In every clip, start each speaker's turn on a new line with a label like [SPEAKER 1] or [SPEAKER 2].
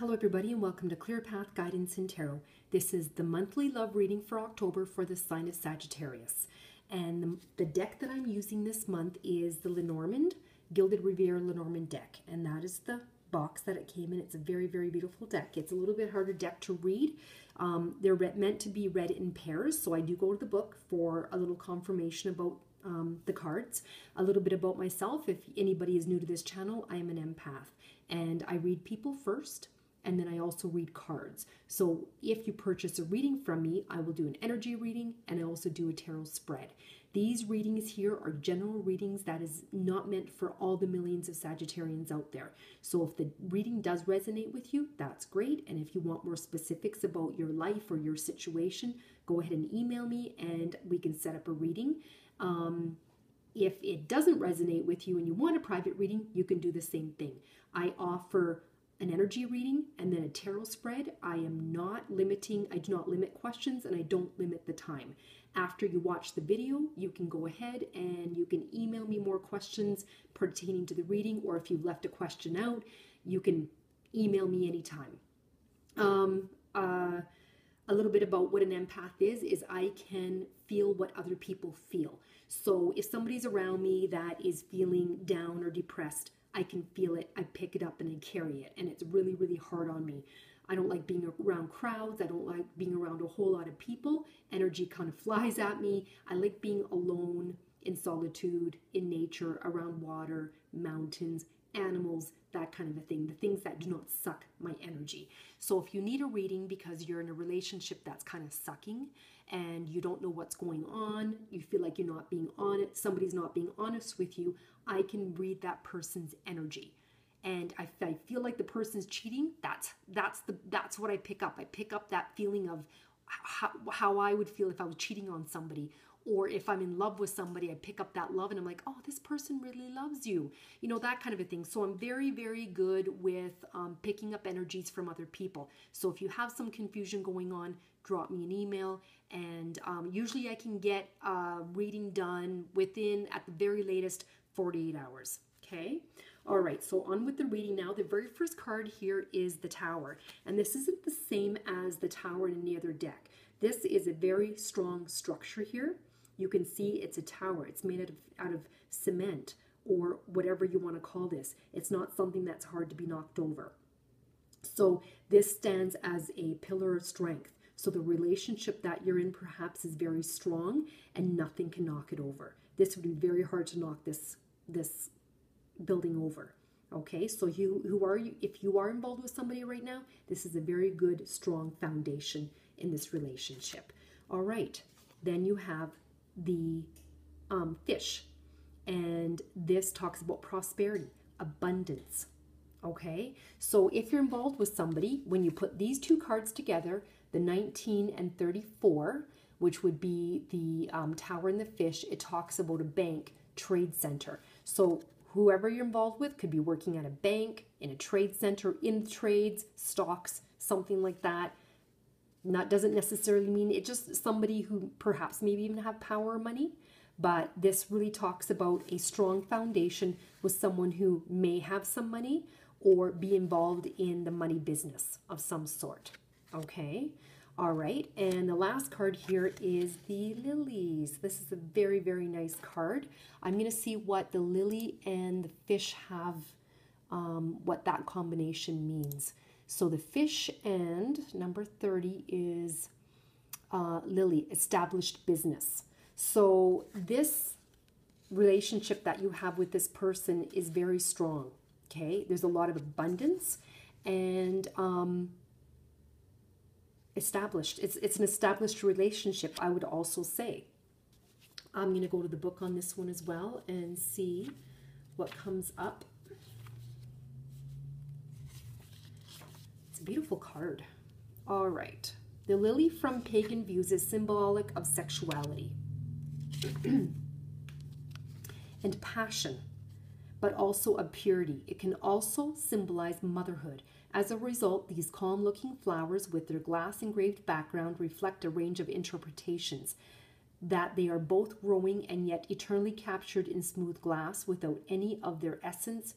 [SPEAKER 1] Hello, everybody, and welcome to Clear Path Guidance in Tarot. This is the monthly love reading for October for the sign of Sagittarius. And the, the deck that I'm using this month is the Lenormand Gilded Reverie Lenormand deck. And that is the box that it came in. It's a very, very beautiful deck. It's a little bit harder deck to read. Um, they're meant to be read in pairs, so I do go to the book for a little confirmation about um, the cards. A little bit about myself. If anybody is new to this channel, I am an empath. And I read people first and then I also read cards. So if you purchase a reading from me, I will do an energy reading and I also do a tarot spread. These readings here are general readings that is not meant for all the millions of Sagittarians out there. So if the reading does resonate with you, that's great. And if you want more specifics about your life or your situation, go ahead and email me and we can set up a reading. Um, if it doesn't resonate with you and you want a private reading, you can do the same thing. I offer an energy reading and then a tarot spread. I am not limiting, I do not limit questions and I don't limit the time. After you watch the video, you can go ahead and you can email me more questions pertaining to the reading, or if you've left a question out, you can email me anytime. Um, uh, a little bit about what an empath is is I can feel what other people feel. So if somebody's around me that is feeling down or depressed, I can feel it, I pick it up and I carry it. And it's really, really hard on me. I don't like being around crowds. I don't like being around a whole lot of people. Energy kind of flies at me. I like being alone in solitude, in nature, around water, mountains, animals, that kind of a thing, the things that do not suck my energy. So if you need a reading because you're in a relationship that's kind of sucking and you don't know what's going on, you feel like you're not being on it, somebody's not being honest with you, I can read that person's energy. And I, I feel like the person's cheating. That's that's the that's what I pick up. I pick up that feeling of how, how I would feel if I was cheating on somebody or if I'm in love with somebody, I pick up that love and I'm like, oh, this person really loves you, you know, that kind of a thing. So I'm very, very good with um, picking up energies from other people. So if you have some confusion going on, drop me an email, and um, usually I can get a reading done within, at the very latest, 48 hours. Okay. All right, so on with the reading now. The very first card here is the Tower, and this isn't the same as the Tower in any other deck. This is a very strong structure here. You can see it's a tower. It's made out of, out of cement or whatever you want to call this. It's not something that's hard to be knocked over. So this stands as a pillar of strength. So the relationship that you're in perhaps is very strong and nothing can knock it over. This would be very hard to knock this this building over. Okay, so you who are you if you are involved with somebody right now, this is a very good strong foundation in this relationship. All right, then you have the um, fish. And this talks about prosperity, abundance. Okay, so if you're involved with somebody, when you put these two cards together, the 19 and 34, which would be the um, tower and the fish, it talks about a bank trade center. So whoever you're involved with could be working at a bank, in a trade center, in trades, stocks, something like that. That doesn't necessarily mean it's just somebody who perhaps maybe even have power or money, but this really talks about a strong foundation with someone who may have some money or be involved in the money business of some sort. Okay, all right, and the last card here is the lilies. This is a very, very nice card. I'm going to see what the lily and the fish have, um, what that combination means. So the fish and number 30 is uh, Lily, established business. So this relationship that you have with this person is very strong. Okay, there's a lot of abundance and um, established. It's it's an established relationship. I would also say. I'm going to go to the book on this one as well and see what comes up. A beautiful card. All right. The lily from pagan views is symbolic of sexuality and passion, but also of purity. It can also symbolize motherhood. As a result, these calm looking flowers with their glass engraved background reflect a range of interpretations that they are both growing and yet eternally captured in smooth glass without any of their essence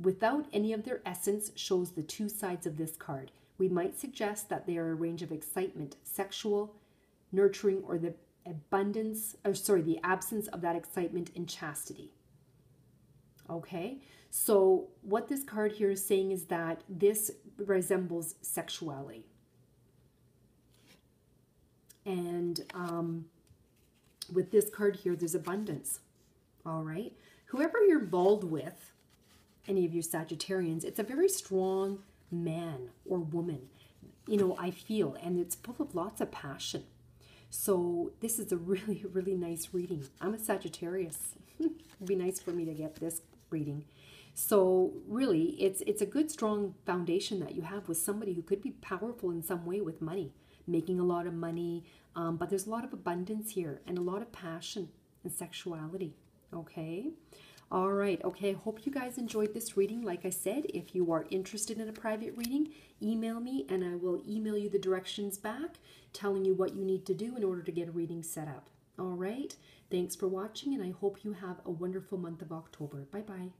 [SPEAKER 1] without any of their essence shows the two sides of this card. We might suggest that they are a range of excitement, sexual, nurturing, or the abundance, or sorry, the absence of that excitement in chastity. Okay, so what this card here is saying is that this resembles sexuality. And um, with this card here, there's abundance. All right, whoever you're involved with, any of you Sagittarians, it's a very strong man or woman. You know, I feel, and it's full of lots of passion. So this is a really, really nice reading. I'm a Sagittarius. It'd be nice for me to get this reading. So really, it's it's a good strong foundation that you have with somebody who could be powerful in some way with money, making a lot of money. Um, but there's a lot of abundance here and a lot of passion and sexuality. Okay. All right. Okay. I hope you guys enjoyed this reading. Like I said, if you are interested in a private reading, email me and I will email you the directions back telling you what you need to do in order to get a reading set up. All right. Thanks for watching and I hope you have a wonderful month of October. Bye bye.